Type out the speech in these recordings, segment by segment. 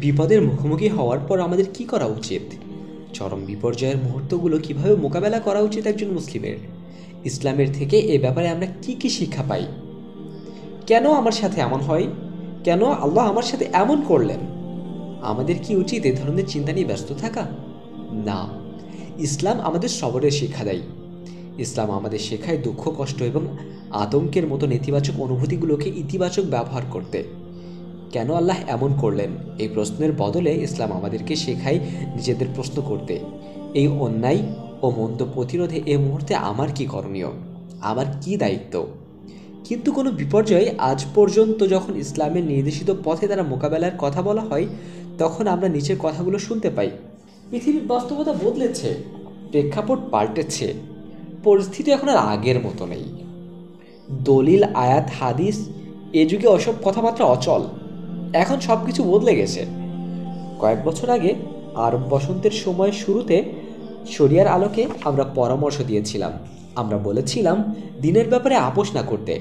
বিপদের মুখোমুখি হওয়ার পর আমাদের কি করা উচিত? চরম বিপর্যয়ের মুহূর্তগুলো কীভাবে মোকাবেলা করা উচিত একজন মুসলিমের? ইসলামের থেকে এ ব্যাপারে আমরা কি কি শিক্ষা পাই? কেন আমার সাথে এমন হয়? কেন আল্লাহ আমার সাথে এমন করলেন? আমাদের কি উচিত এ ধরনের চিন্তা নিয়ে ব্যস্ত থাকা? না। ইসলাম আমাদের সবরের শিক্ষা দেয়। ইসলাম আমাদের শেখায় দুঃখ, কষ্ট এবং আতঙ্কের মতো নেতিবাচক অনুভূতিগুলোকে ইতিবাচক ব্যবহার করতে। কেন আল্লাহ এমন করলেন? এই প্রশ্নের বদলে ইসলাম আমাদেরকে শেখায় নিজেদের প্রশ্ন করতে। এই অন্যায় ও মন্দ প্রতিরোধে এ মুহূর্তে আমার কি করণীয়? আমার কি দায়িত্ব? কিন্তু কোনো বিপর্যয়ে আজ পর্যন্ত যখন ইসলামের নির্দেশিত পথে তারা মোকাবেলার কথা বলা হয়, তখন আমরা নিচের কথাগুলো শুনতে পাই। পৃথিবীর বাস্তবতা বদলেছে, প্রেক্ষাপট পাল্টেছে, পরিস্থিতি এখন আর আগের মতো নেই। দলিল, আয়াত, হাদিস, এ যুগে ওসব কথাবার্তা অচল। এখন সব কিছু বদলে গেছে। কয়েক বছর আগে আরব বসন্তের সময় শুরুতে শরিয়ার আলোকে আমরা পরামর্শ দিয়েছিলাম। আমরা বলেছিলাম, দিনের ব্যাপারে আপোষ না করতে।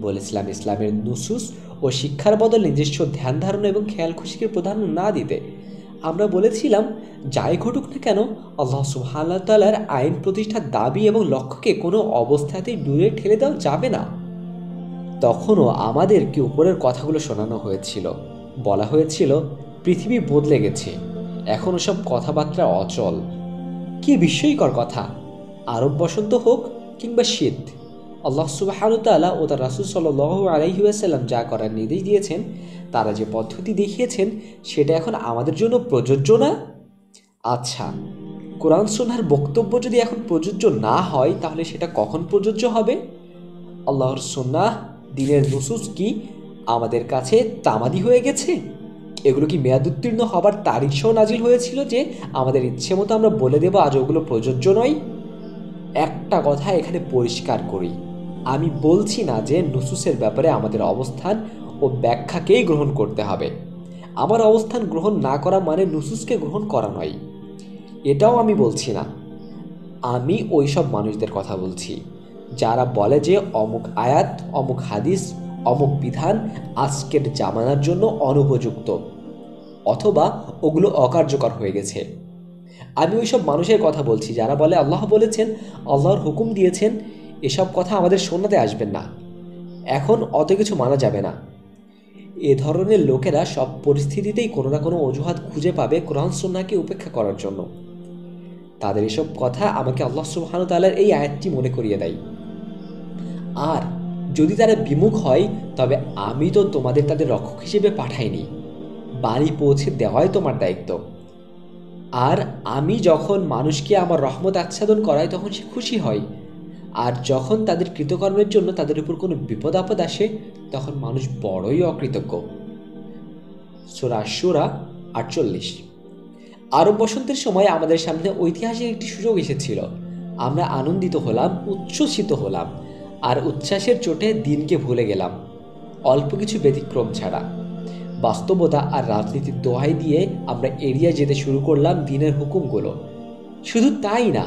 বলেছিলাম, ইসলামের নুসুস ও শিক্ষার বদলে নিজস্ব ধ্যান ধারণা এবং খেয়াল খুশিকে প্রাধান্য না দিতে। আমরা বলেছিলাম, যাই ঘটুক না কেন, আল্লাহ সুবহানাহু তাআলার আইন প্রতিষ্ঠার দাবি এবং লক্ষ্যকে কোনো অবস্থাতেই দূরে ঠেলে দেওয়া যাবে না। তখনও আমাদেরকে উপরের কথাগুলো শোনানো হয়েছিল। বলা হয়েছিল, পৃথিবী বদলে গেছে। এখন ওসব কথাবার্তা অচল। কি বিস্ময়কর কথা। আরব বসন্ত হোক কিংবা শীত, আল্লাহ সুবাহানুতালা ও তার রাসুল সাল আলাইহাসাল্লাম যা করার নির্দেশ দিয়েছেন, তারা যে পদ্ধতি দেখিয়েছেন, সেটা এখন আমাদের জন্য প্রযোজ্য না? আচ্ছা কোরআন সোনার বক্তব্য যদি এখন প্রযোজ্য না হয়, তাহলে সেটা কখন প্রযোজ্য হবে? আল্লাহর সন্না দিনের নুসুস কি আমাদের কাছে তামাদি হয়ে গেছে? এগুলো কি মেয়াদ উত্তীর্ণ হবার তারিখ সহ নাজিল হয়েছিল যে আমাদের ইচ্ছে মতো আমরা বলে দেবো আজ ওগুলো প্রযোজ্য নয়? একটা কথা এখানে পরিষ্কার করি। আমি বলছি না যে নুসুসের ব্যাপারে আমাদের অবস্থান ও ব্যাখ্যাকেই গ্রহণ করতে হবে। আমার অবস্থান গ্রহণ না করা মানে নুসুসকে গ্রহণ করা নয়। এটাও আমি বলছি না। আমি ওই সব মানুষদের কথা বলছি। যারা বলে যে অমুক আয়াত, অমুক হাদিস, অমুক বিধান আজকের জামানার জন্য অনুপযুক্ত অথবা ওগুলো অকার্যকর হয়ে গেছে। আমি ওইসব মানুষের কথা বলছি যারা বলে আল্লাহ বলেছেন, আল্লাহর হুকুম দিয়েছেন, এসব কথা আমাদের শোনাতে আসবেন না। এখন অত কিছু মানা যাবে না। এ ধরনের লোকেরা সব পরিস্থিতিতেই কোনো না কোনো অজুহাত খুঁজে পাবে কোরআন সন্নাকে উপেক্ষা করার জন্য। তাদের এসব কথা আমাকে আল্লাহ সুবহানু তালার এই আয়াতটি মনে করিয়ে দেয়। আর যদি তারা বিমুখ হয়, তবে আমি তো তোমাদের তাদের রক্ষক হিসেবে পাঠাইনি। বাড়ি পৌঁছে দেওয়াই তোমার দায়িত্ব। আর আমি যখন মানুষকে আমার রহমত আচ্ছাদন করাই, তখন সে খুশি হয়। আর যখন তাদের কৃতকর্মের জন্য তাদের উপর কোনো বিপদ আপদ আসে, তখন মানুষ বড়ই অকৃতজ্ঞ। সোরা সুরা আটচল্লিশ। আরব বসন্তের সময় আমাদের সামনে ঐতিহাসিক একটি সুযোগ এসেছিল। আমরা আনন্দিত হলাম, উচ্ছ্বসিত হলাম। আর উচ্ছ্বাসের চোটে দিনকে ভুলে গেলাম। অল্প কিছু ব্যতিক্রম ছাড়া। বাস্তবতা আর রাজনীতির দোহাই দিয়ে আমরা এড়িয়ে যেতে শুরু করলাম দিনের হুকুমগুলো। শুধু তাই না,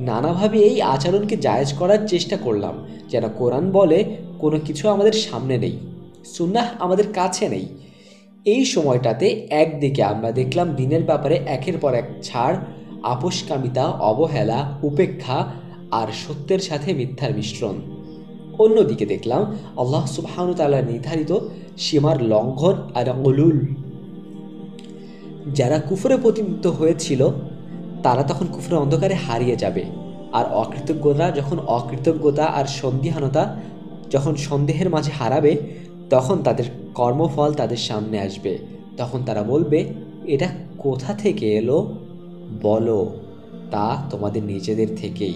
নানাভাবে এই আচরণকে জায়েজ করার চেষ্টা করলাম, যেন কোরআন বলে কোনো কিছু আমাদের সামনে নেই, সুন্নাহ আমাদের কাছে নেই। এই সময়টাতে একদিকে আমরা দেখলাম দিনের ব্যাপারে একের পর এক ছাড়, আপোষকামিতা, অবহেলা, উপেক্ষা আর সত্যের সাথে মিথ্যার মিশ্রণ। অন্যদিকে দেখলাম আল্লাহ সুবহানু তাআলা নির্ধারিত সীমার লঙ্ঘন আর অলুল যারা কুফরে প্রতিনিধিত্ব হয়েছিল, তারা তখন কুফরের অন্ধকারে হারিয়ে যাবে। আর অকৃতজ্ঞতা যখন অকৃতজ্ঞতা আর সন্দিহানতা যখন সন্দেহের মাঝে হারাবে, তখন তাদের কর্মফল তাদের সামনে আসবে। তখন তারা বলবে, এটা কোথা থেকে এলো? বলো, তা তোমাদের নিজেদের থেকেই।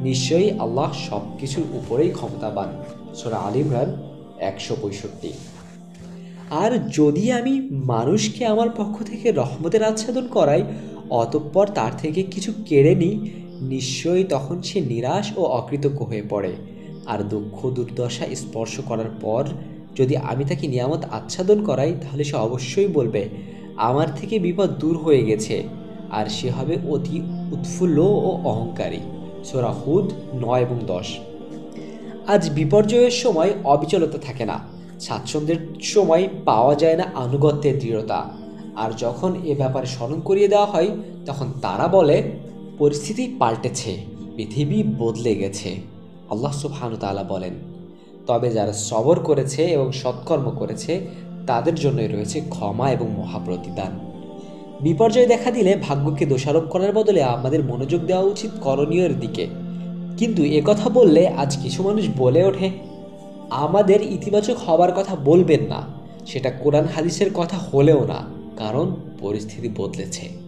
নিশ্চয়ই আল্লাহ সব কিছুর উপরেই ক্ষমতাবান। সোরা আল ইমরান একশো পঁয়ষট্টি। আর যদি আমি মানুষকে আমার পক্ষ থেকে রহমতের আচ্ছাদন করাই, অতঃপর তার থেকে কিছু কেড়ে নিই, নিশ্চয়ই তখন সে নিরাশ ও অকৃতজ্ঞ হয়ে পড়ে। আর দুঃখ দুর্দশা স্পর্শ করার পর যদি আমি তাকে নিয়ামত আচ্ছাদন করাই, তাহলে সে অবশ্যই বলবে, আমার থেকে বিপদ দূর হয়ে গেছে। আর সে হবে অতি উৎফুল্ল ও অহংকারী। সোরা হুদ নয় এবং দশ। আজ বিপর্যয়ের সময় অবিচলতা থাকে না। স্বাচ্ছন্দ্যের সময় পাওয়া যায় না আনুগত্যের দৃঢ়তা। আর যখন এ ব্যাপারে স্মরণ করিয়ে দেওয়া হয়, তখন তারা বলে, পরিস্থিতি পাল্টেছে, পৃথিবী বদলে গেছে। আল্লাহ সুবহানু তাআলা বলেন, তবে যারা সবর করেছে এবং সৎকর্ম করেছে, তাদের জন্যই রয়েছে ক্ষমা এবং মহাপ্রতিদান। বিপর্যয় দেখা দিলে ভাগ্যকে দোষারোপ করার বদলে আমাদের মনোযোগ দেওয়া উচিত করণীয়ের দিকে। কিন্তু কথা বললে আজ কিছু মানুষ বলে ওঠে, আমাদের ইতিবাচক হবার কথা বলবেন না, সেটা কোরআন হাদিসের কথা হলেও না, কারণ পরিস্থিতি বদলেছে।